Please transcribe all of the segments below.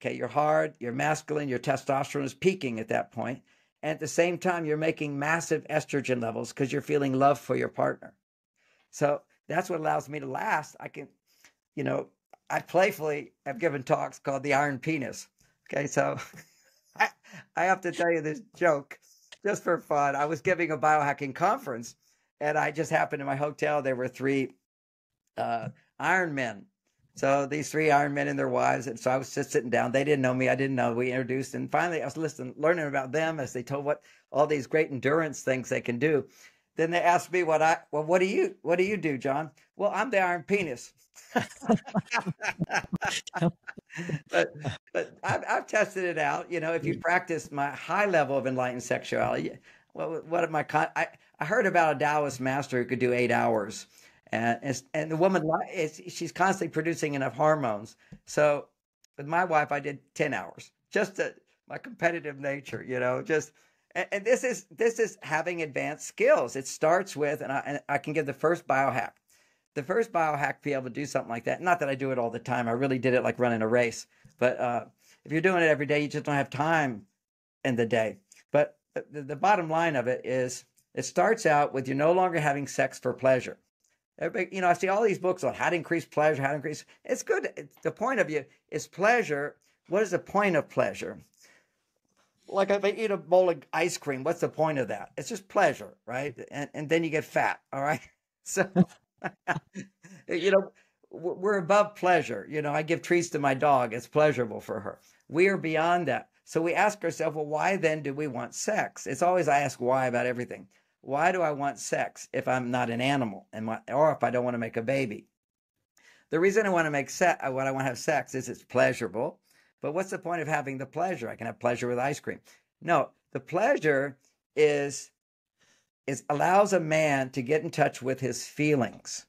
Okay, you're hard, you're masculine, your testosterone is peaking at that point. And at the same time, you're making massive estrogen levels because you're feeling love for your partner. So that's what allows me to last. I can, you know, I playfully have given talks called the Iron Penis. Okay, so I, I have to tell you this joke just for fun. I was giving a biohacking conference and I just happened in my hotel, there were three uh, Iron Men so these three Iron Men and their wives, and so I was just sitting down. They didn't know me. I didn't know. We introduced, and finally, I was listening, learning about them as they told what all these great endurance things they can do. Then they asked me what I well, what do you what do you do, John? Well, I'm the Iron Penis. but but I've, I've tested it out. You know, if you practice my high level of enlightened sexuality, well, what am I? I I heard about a Taoist master who could do eight hours and and the woman is she's constantly producing enough hormones. So with my wife, I did ten hours, just to, my competitive nature, you know, just. And, this is this is having advanced skills. It starts with, and I, and I can give the first biohack. The first biohack be able to do something like that. Not that I do it all the time. I really did it like running a race. But uh, if you're doing it every day, you just don't have time in the day. But the, the bottom line of it is, it starts out with you no longer having sex for pleasure Uh, you know, I see all these books on how to increase pleasure, how to increase. It's good. It's, the point of you is pleasure. What is the point of pleasure? Like if I eat a bowl of ice cream, what's the point of that? It's just pleasure, right? And and then you get fat. All right. So, you know, we're above pleasure. You know, I give treats to my dog. It's pleasurable for her. We are beyond that. So we ask ourselves, well, why then do we want sex? It's always I ask why about everything. Why do I want sex if I'm not an animal and my, or if I don't want to make a baby? The reason I want to make sex, what I want to have sex is it's pleasurable. But what's the point of having the pleasure? I can have pleasure with ice cream. No, the pleasure is is allows a man to get in touch with his feelings.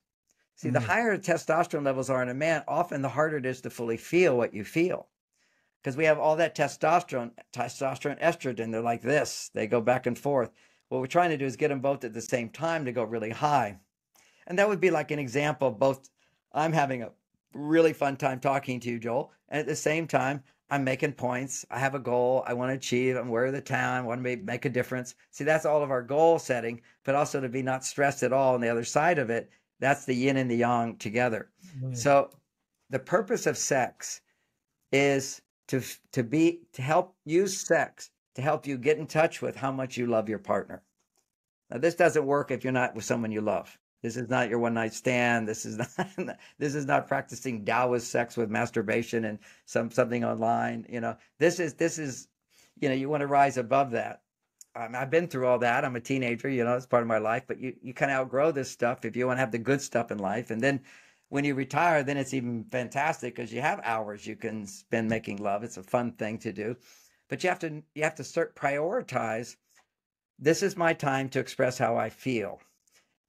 See, mm. the higher the testosterone levels are in a man, often the harder it is to fully feel what you feel. Because we have all that testosterone, testosterone, estrogen. They're like this. They go back and forth. What we're trying to do is get them both at the same time to go really high. And that would be like an example of both. I'm having a really fun time talking to you, Joel. And at the same time, I'm making points. I have a goal I want to achieve. I'm aware of the town. I want to make a difference. See, that's all of our goal setting, but also to be not stressed at all on the other side of it. That's the yin and the yang together. Right. So the purpose of sex is to to be to help use sex to help you get in touch with how much you love your partner. Now, this doesn't work if you're not with someone you love. This is not your one night stand. This is not this is not practicing Taoist sex with masturbation and some something online. You know, this is this is, you know, you want to rise above that. Um, I've been through all that. I'm a teenager. You know, it's part of my life. But you you kind of outgrow this stuff if you want to have the good stuff in life. And then when you retire, then it's even fantastic because you have hours you can spend making love. It's a fun thing to do but you have to you have to start prioritize this is my time to express how i feel.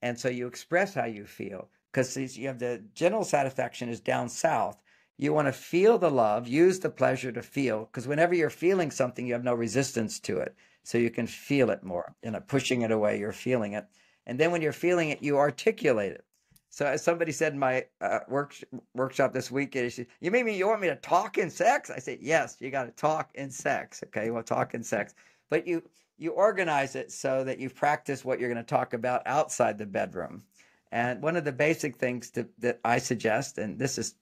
And so you express how you feel because you have the general satisfaction is down south. You want to feel the love use the pleasure to feel because whenever you're feeling something you have no resistance to it. So you can feel it more you know pushing it away you're feeling it. And then when you're feeling it you articulate it so as somebody said in my uh, work, workshop this week, you mean you want me to talk in sex? I said, yes, you got to talk in sex. Okay, You well, talk in sex, but you you organize it so that you practice what you're going to talk about outside the bedroom. And one of the basic things to, that I suggest, and this is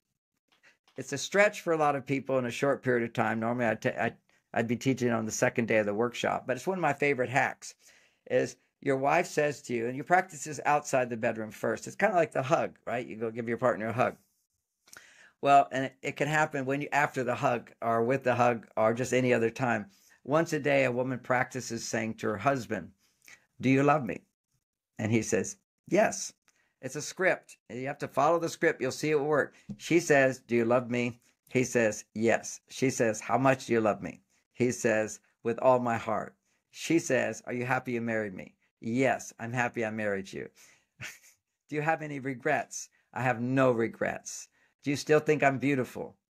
it's a stretch for a lot of people in a short period of time. Normally, I'd, t- I'd, I'd be teaching on the second day of the workshop, but it's one of my favorite hacks. Is your wife says to you, and you practice this outside the bedroom first. It's kind of like the hug, right? You go give your partner a hug. Well, and it, it can happen when you after the hug or with the hug or just any other time. Once a day, a woman practices saying to her husband, Do you love me? And he says, Yes. It's a script. You have to follow the script. You'll see it will work. She says, Do you love me? He says, Yes. She says, How much do you love me? He says, With all my heart. She says, Are you happy you married me? Yes, I'm happy I married you. Do you have any regrets? I have no regrets. Do you still think I'm beautiful?